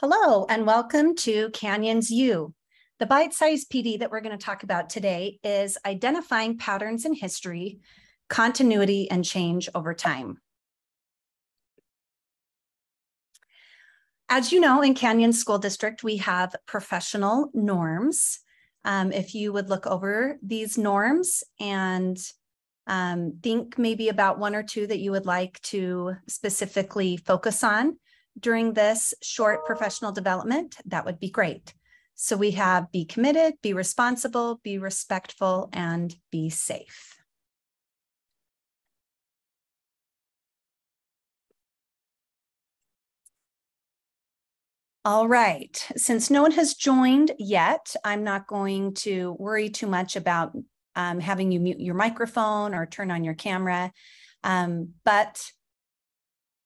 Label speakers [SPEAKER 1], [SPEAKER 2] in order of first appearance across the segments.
[SPEAKER 1] Hello, and welcome to Canyons U. The bite-sized PD that we're going to talk about today is identifying patterns in history, continuity, and change over time. As you know, in Canyons School District, we have professional norms. Um, if you would look over these norms and um, think maybe about one or two that you would like to specifically focus on, during this short professional development, that would be great. So we have be committed, be responsible, be respectful, and be safe. All right, since no one has joined yet, I'm not going to worry too much about um, having you mute your microphone or turn on your camera. Um, but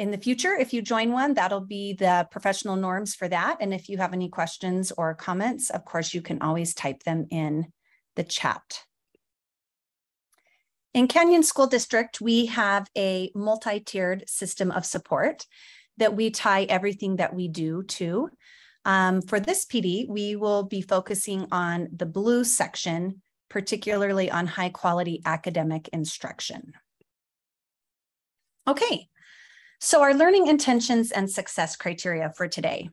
[SPEAKER 1] in the future, if you join one, that'll be the professional norms for that. And if you have any questions or comments, of course, you can always type them in the chat. In Canyons School District, we have a multi-tiered system of support that we tie everything that we do to. Um, for this PD, we will be focusing on the blue section, particularly on high quality academic instruction. Okay, so our learning intentions and success criteria for today.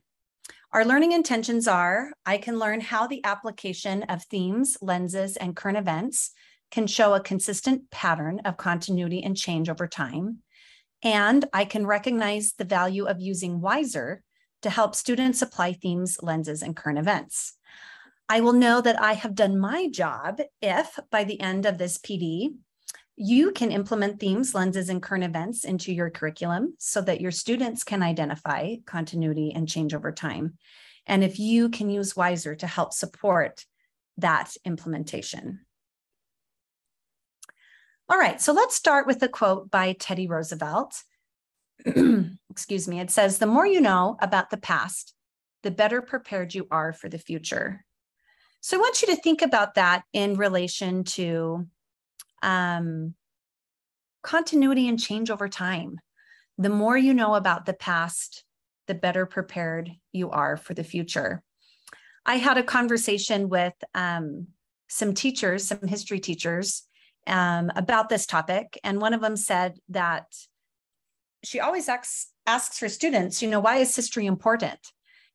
[SPEAKER 1] Our learning intentions are, I can learn how the application of themes, lenses, and current events can show a consistent pattern of continuity and change over time. And I can recognize the value of using Wiser to help students apply themes, lenses, and current events. I will know that I have done my job if by the end of this PD, you can implement themes, lenses, and current events into your curriculum so that your students can identify continuity and change over time. And if you can use Wiser to help support that implementation. All right, so let's start with a quote by Teddy Roosevelt. Excuse me. It says, The more you know about the past, the better prepared you are for the future. So I want you to think about that in relation to um, continuity and change over time. The more you know about the past, the better prepared you are for the future. I had a conversation with um, some teachers, some history teachers, um, about this topic. And one of them said that she always asks, asks her students, you know, why is history important?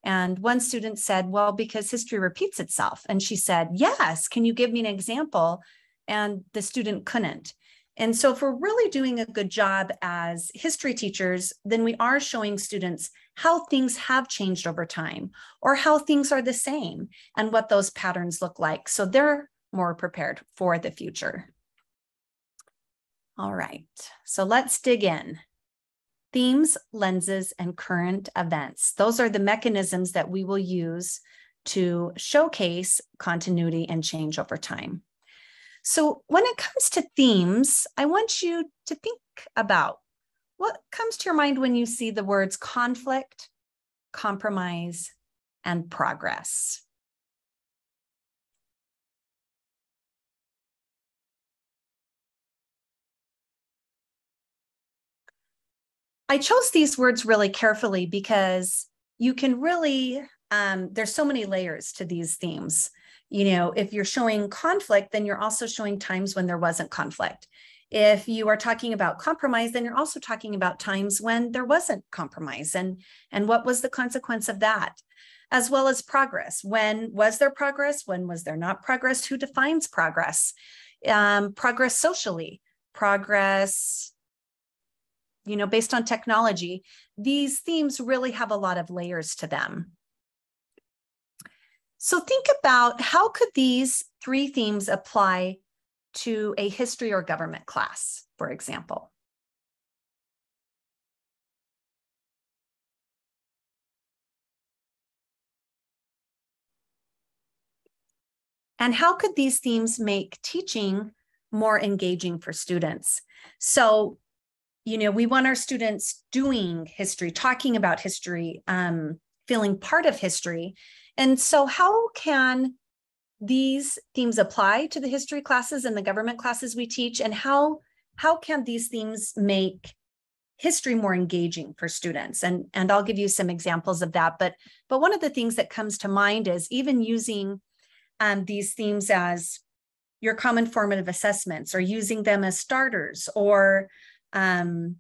[SPEAKER 1] And one student said, well, because history repeats itself. And she said, yes, can you give me an example? and the student couldn't. And so, if we're really doing a good job as history teachers, then we are showing students how things have changed over time or how things are the same and what those patterns look like. So they're more prepared for the future. All right, so let's dig in. Themes, lenses, and current events. Those are the mechanisms that we will use to showcase continuity and change over time. So, when it comes to themes, I want you to think about what comes to your mind when you see the words conflict, compromise, and progress. I chose these words really carefully because you can really, um, there's so many layers to these themes you know if you're showing conflict then you're also showing times when there wasn't conflict. If you are talking about compromise then you're also talking about times when there wasn't compromise and and what was the consequence of that? As well as progress. When was there progress? When was there not progress? Who defines progress? Um, progress socially progress you know based on technology. These themes really have a lot of layers to them so think about how could these three themes apply to a history or government class, for example. And how could these themes make teaching more engaging for students? So, you know, we want our students doing history, talking about history, um, feeling part of history. And so, how can these themes apply to the history classes and the government classes we teach? And how, how can these themes make history more engaging for students and and I'll give you some examples of that but but one of the things that comes to mind is even using um, these themes as your common formative assessments or using them as starters or um,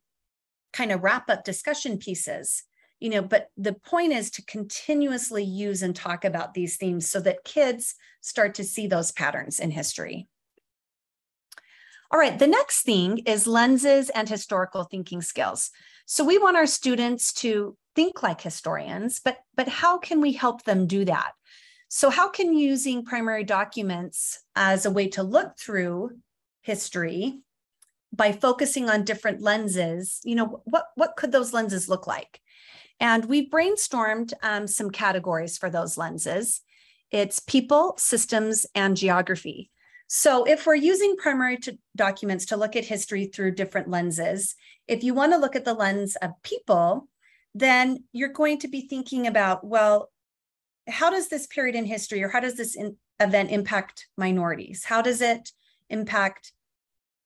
[SPEAKER 1] kind of wrap up discussion pieces you know but the point is to continuously use and talk about these themes so that kids start to see those patterns in history all right, the next thing is lenses and historical thinking skills. So we want our students to think like historians, but, but how can we help them do that? So how can using primary documents as a way to look through history by focusing on different lenses, you know, what, what could those lenses look like? And we brainstormed um, some categories for those lenses. It's people, systems, and geography. So if we're using primary to documents to look at history through different lenses, if you want to look at the lens of people, then you're going to be thinking about, well, how does this period in history or how does this in, event impact minorities? How does it impact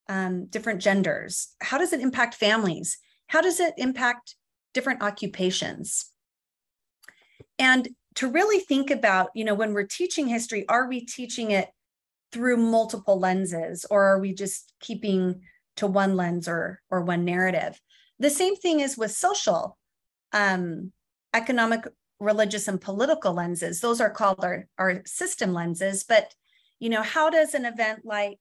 [SPEAKER 1] um, different genders? How does it impact families? How does it impact different occupations? And to really think about, you know, when we're teaching history, are we teaching it through multiple lenses or are we just keeping to one lens or or one narrative? The same thing is with social um, economic religious and political lenses. Those are called our, our system lenses but you know how does an event like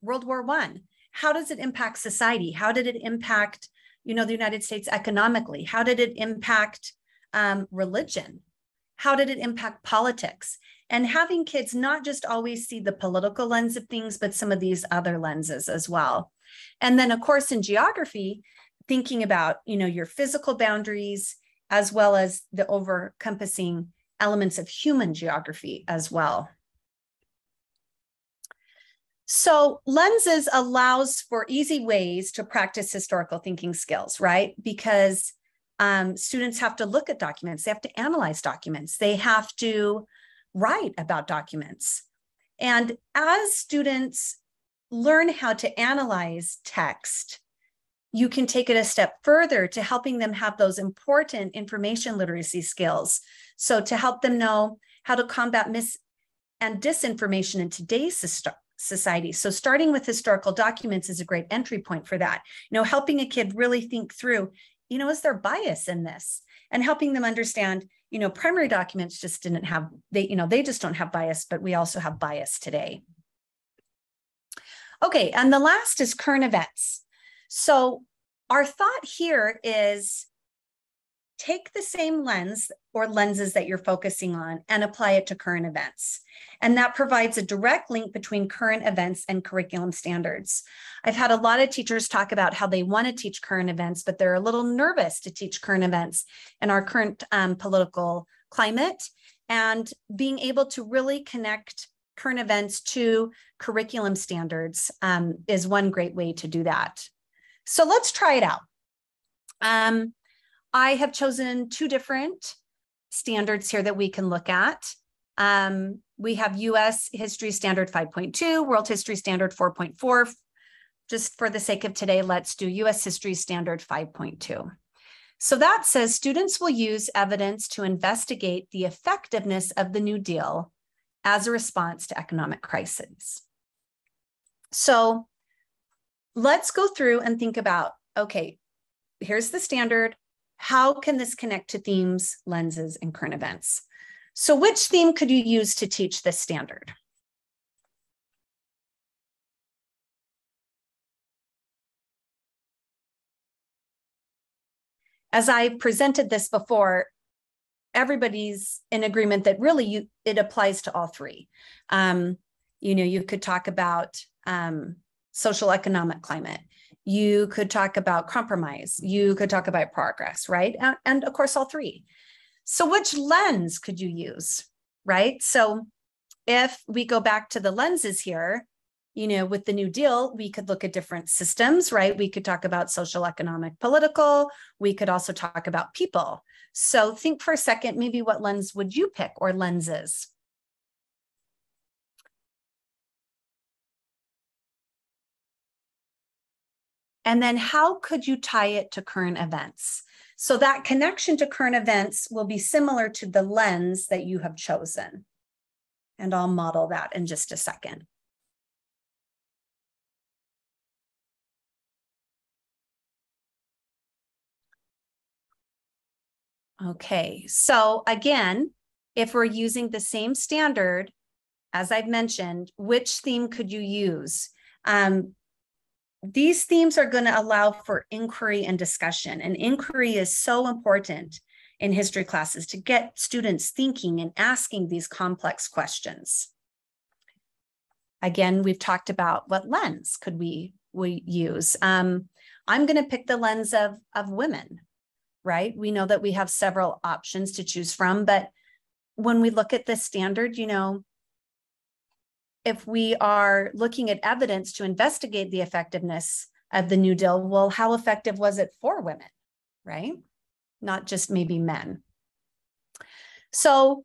[SPEAKER 1] world war one how does it impact society? How did it impact you know the united states economically how did it impact um, religion how did it impact politics and having kids not just always see the political lens of things, but some of these other lenses as well. And then, of course, in geography, thinking about you know your physical boundaries as well as the over-compassing elements of human geography as well. So lenses allows for easy ways to practice historical thinking skills, right? Because um, students have to look at documents, they have to analyze documents, they have to write about documents. And as students learn how to analyze text, you can take it a step further to helping them have those important information literacy skills. So, to help them know how to combat mis and disinformation in today's society. So, starting with historical documents is a great entry point for that. You know, helping a kid really think through, you know, is there bias in this? And helping them understand, you know, primary documents just didn't have, they, you know, they just don't have bias, but we also have bias today. Okay, and the last is current events. So our thought here is take the same lens or lenses that you're focusing on and apply it to current events. And that provides a direct link between current events and curriculum standards. I've had a lot of teachers talk about how they want to teach current events, but they're a little nervous to teach current events in our current um, political climate. And being able to really connect current events to curriculum standards um, is one great way to do that. So let's try it out. Um, I have chosen two different standards here that we can look at. Um, we have US History Standard 5.2, World History Standard 4.4. Just for the sake of today, let's do US History Standard 5.2. So that says students will use evidence to investigate the effectiveness of the New Deal as a response to economic crises. So let's go through and think about okay, here's the standard. How can this connect to themes, lenses, and current events? So which theme could you use to teach this standard? As I presented this before, everybody's in agreement that really you, it applies to all three. Um, you know, you could talk about um, social economic climate you could talk about compromise. You could talk about progress right? And, and, of course all three. So which lens could you use right? So if we go back to the lenses here you know with the new deal we could look at different systems right? We could talk about social economic political. We could also talk about people. So think for a second maybe what lens would you pick or lenses And then how could you tie it to current events? So that connection to current events will be similar to the lens that you have chosen. And I'll model that in just a second. Okay, so again, if we're using the same standard, as I've mentioned, which theme could you use? Um, these themes are going to allow for inquiry and discussion, and inquiry is so important in history classes to get students thinking and asking these complex questions. Again, we've talked about what lens could we, we use. Um, I'm going to pick the lens of, of women, right? We know that we have several options to choose from, but when we look at this standard, you know, if we are looking at evidence to investigate the effectiveness of the New Deal, well, how effective was it for women, right? Not just maybe men. So,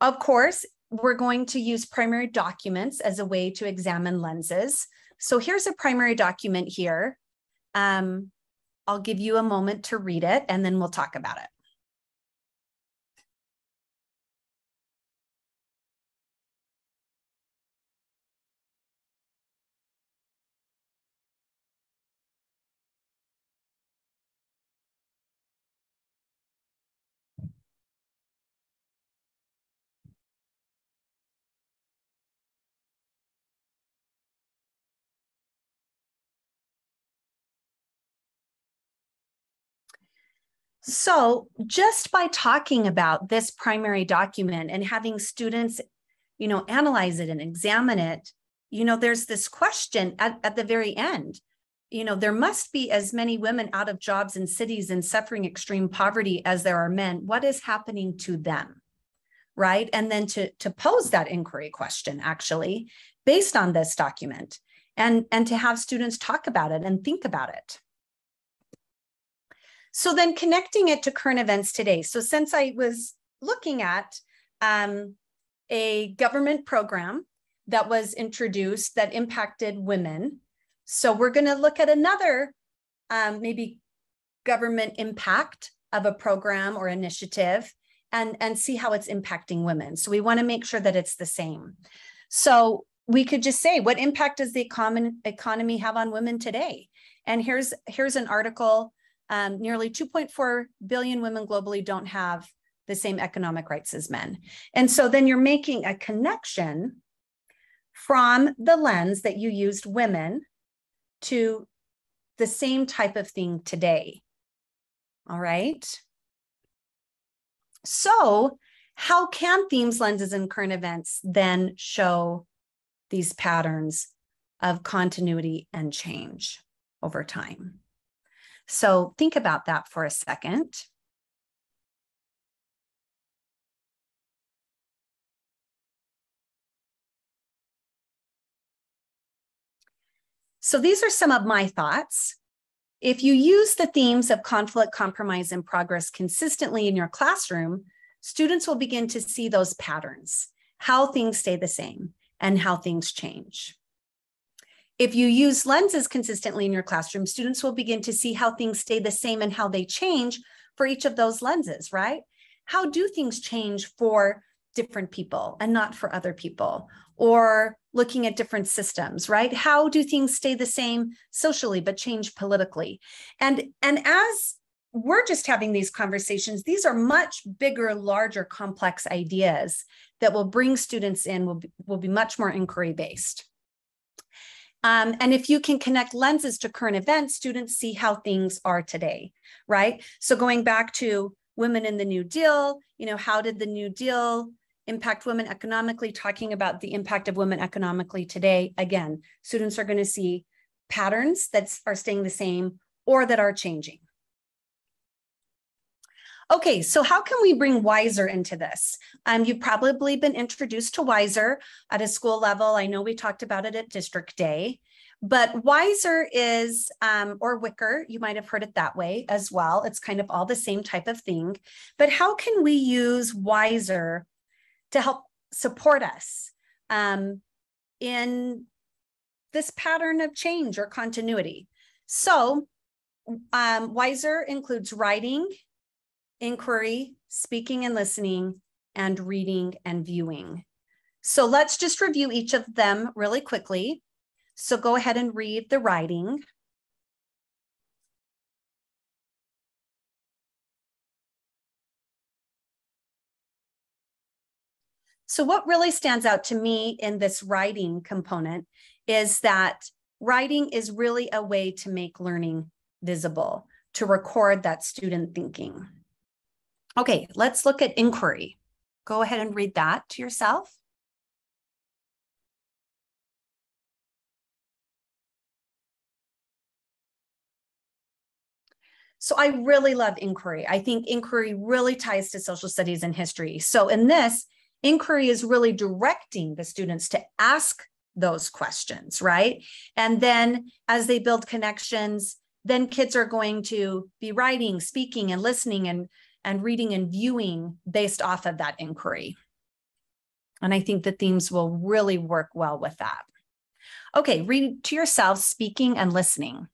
[SPEAKER 1] of course, we're going to use primary documents as a way to examine lenses. So here's a primary document here. Um, I'll give you a moment to read it and then we'll talk about it. So just by talking about this primary document and having students, you know, analyze it and examine it, you know, there's this question at, at the very end. You know, there must be as many women out of jobs in cities and suffering extreme poverty as there are men. What is happening to them? Right. And then to, to pose that inquiry question actually based on this document and, and to have students talk about it and think about it. So then connecting it to current events today. So since I was looking at um, a government program that was introduced that impacted women, so we're going to look at another um, maybe government impact of a program or initiative and, and see how it's impacting women. So we want to make sure that it's the same. So we could just say, what impact does the common economy have on women today? And here's here's an article um, nearly 2.4 billion women globally don't have the same economic rights as men. And so then you're making a connection from the lens that you used women to the same type of thing today. All right. So, how can themes, lenses, and current events then show these patterns of continuity and change over time? So think about that for a second. So these are some of my thoughts. If you use the themes of conflict, compromise, and progress consistently in your classroom, students will begin to see those patterns, how things stay the same and how things change. If you use lenses consistently in your classroom, students will begin to see how things stay the same and how they change for each of those lenses, right? How do things change for different people and not for other people? Or looking at different systems, right? How do things stay the same socially but change politically? And and as we're just having these conversations, these are much bigger, larger, complex ideas that will bring students in, will be, will be much more inquiry based. Um, and if you can connect lenses to current events, students see how things are today, right? So going back to women in the New Deal, you know, how did the New Deal impact women economically? Talking about the impact of women economically today, again, students are going to see patterns that are staying the same or that are changing. Okay, so how can we bring Wiser into this? Um, you've probably been introduced to Wiser at a school level. I know we talked about it at District Day, but Wiser is, um, or Wicker, you might have heard it that way as well. It's kind of all the same type of thing. But how can we use Wiser to help support us um, in this pattern of change or continuity? So um, WISER includes writing, inquiry, speaking and listening, and reading and viewing. So let's just review each of them really quickly. So go ahead and read the writing. So what really stands out to me in this writing component is that writing is really a way to make learning visible, to record that student thinking. Okay, let's look at inquiry. Go ahead and read that to yourself. So I really love inquiry. I think inquiry really ties to social studies and history. So in this, inquiry is really directing the students to ask those questions, right? And then as they build connections, then kids are going to be writing, speaking, and listening and, and reading and viewing based off of that inquiry. And I think the themes will really work well with that. Okay, read to yourself, speaking and listening.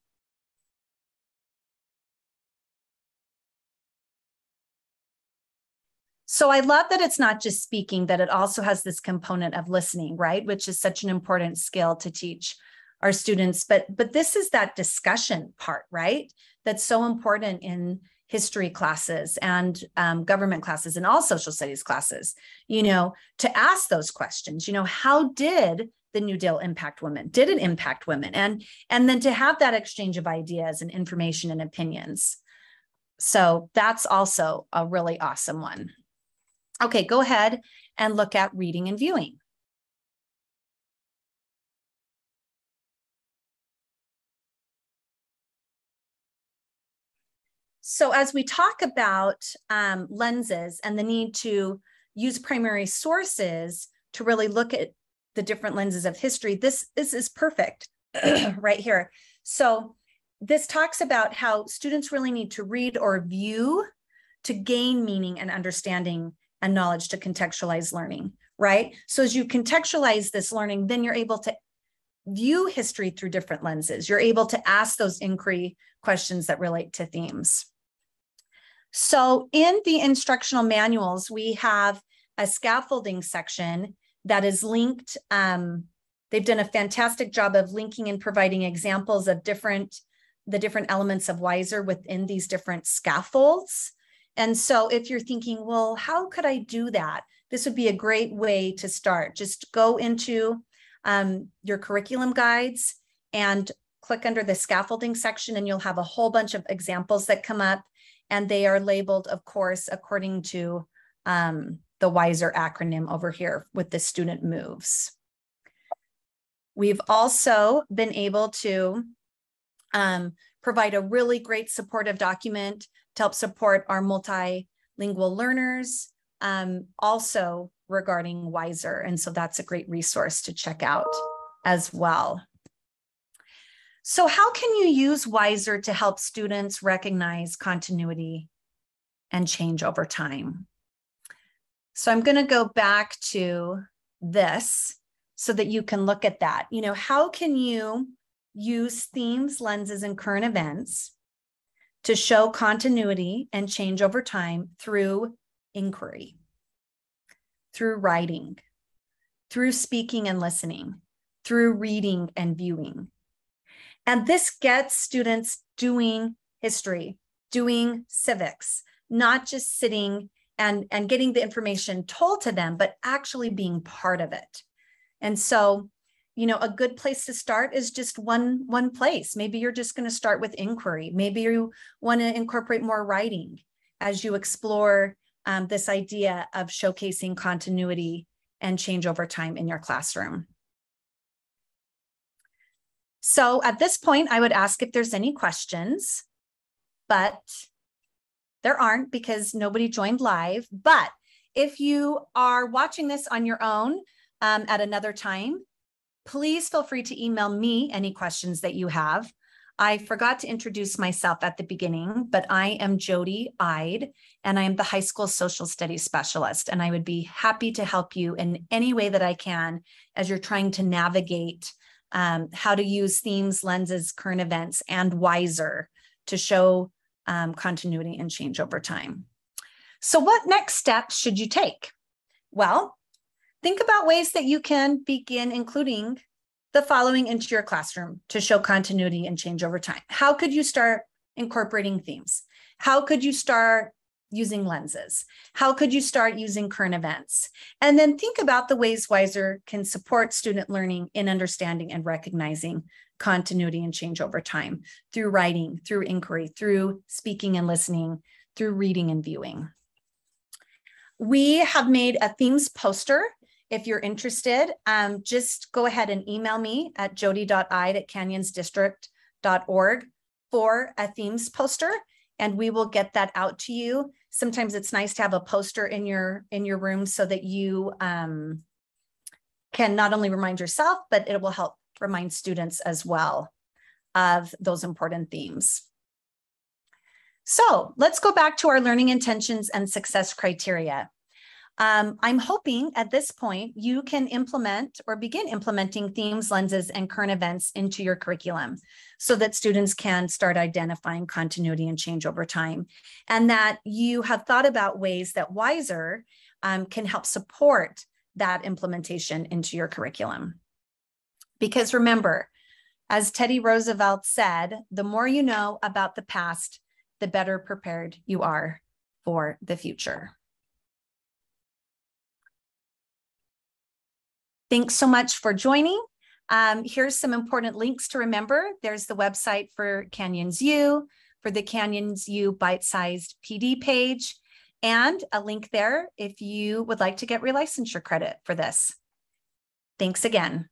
[SPEAKER 1] So I love that it's not just speaking, that it also has this component of listening, right? Which is such an important skill to teach our students. But but this is that discussion part, right? That's so important in history classes and um, government classes and all social studies classes. You know, to ask those questions. You know, how did the New Deal impact women? Did it impact women? And and then to have that exchange of ideas and information and opinions. So that's also a really awesome one. Okay, go ahead and look at reading and viewing. So as we talk about um, lenses and the need to use primary sources to really look at the different lenses of history, this, this is perfect right here. So this talks about how students really need to read or view to gain meaning and understanding and knowledge to contextualize learning, right? So as you contextualize this learning, then you're able to view history through different lenses. You're able to ask those inquiry questions that relate to themes. So in the instructional manuals, we have a scaffolding section that is linked. Um, they've done a fantastic job of linking and providing examples of different the different elements of WISER within these different scaffolds. And so if you're thinking, well, how could I do that? This would be a great way to start. Just go into um, your curriculum guides and click under the scaffolding section and you'll have a whole bunch of examples that come up and they are labeled, of course, according to um, the WISER acronym over here with the student moves. We've also been able to um, provide a really great supportive document to help support our multilingual learners, um, also regarding WISER. And so that's a great resource to check out as well. So how can you use WISER to help students recognize continuity and change over time? So I'm going to go back to this so that you can look at that. You know, how can you use themes, lenses, and current events to show continuity and change over time through inquiry, through writing, through speaking and listening, through reading and viewing. And this gets students doing history, doing civics, not just sitting and, and getting the information told to them, but actually being part of it. And so you know a good place to start is just one one place. Maybe you're just going to start with inquiry. Maybe you want to incorporate more writing as you explore um, this idea of showcasing continuity and change over time in your classroom so at this point i would ask if there's any questions but there aren't because nobody joined live but if you are watching this on your own um, at another time Please feel free to email me any questions that you have. I forgot to introduce myself at the beginning, but I am Jody Ide, and I am the high school social studies specialist. And I would be happy to help you in any way that I can as you're trying to navigate um, how to use themes, lenses, current events, and wiser to show um, continuity and change over time. So what next steps should you take? Well, think about ways that you can begin including the following into your classroom to show continuity and change over time. How could you start incorporating themes? How could you start using lenses? How could you start using current events? And then think about the ways Wiser can support student learning in understanding and recognizing continuity and change over time through writing, through inquiry, through speaking and listening, through reading and viewing. We have made a themes poster. If you're interested, um, just go ahead and email me at jody.ide at canyonsdistrict.org for a themes poster and we will get that out to you. Sometimes it's nice to have a poster in your in your room so that you um, can not only remind yourself, but it will help remind students as well of those important themes. So let's go back to our learning intentions and success criteria. Um, I'm hoping at this point you can implement or begin implementing themes, lenses, and current events into your curriculum so that students can start identifying continuity and change over time. And that you have thought about ways that Wiser um, can help support that implementation into your curriculum. Because remember, as Teddy Roosevelt said, the more you know about the past, the better prepared you are for the future. Thanks so much for joining. Um, here's some important links to remember. There's the website for Canyons U, for the Canyons U bite-sized PD page, and a link there if you would like to get relicensure credit for this. Thanks again.